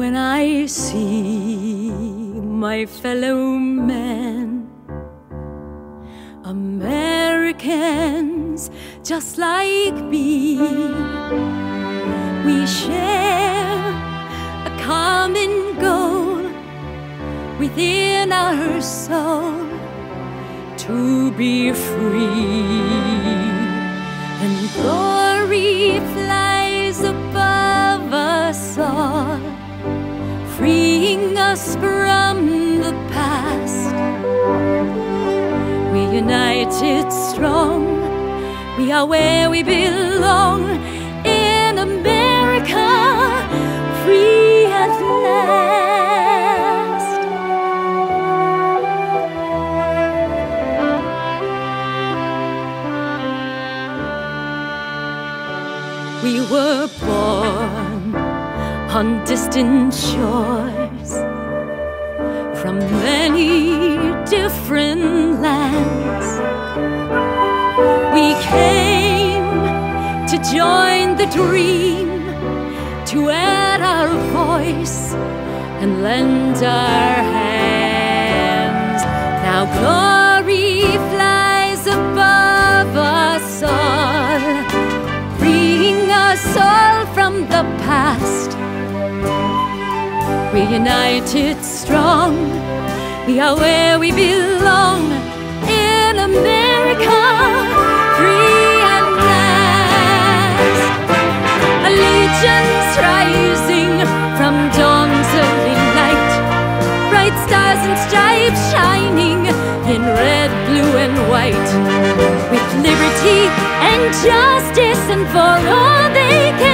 when I see my fellow men, Americans just like me. We share a common goal within our soul to be free and glory flies above us all us from the past. We united strong, we are where we belong in America, free at last. We were born on distant shores from many different lands. We came to join the dream, to add our voice and lend our hands. Now We're united strong, we are where we belong in America, free. Allegiance rising from dawn's early light, bright stars and stripes shining in red, blue, and white. With liberty and justice and for all they can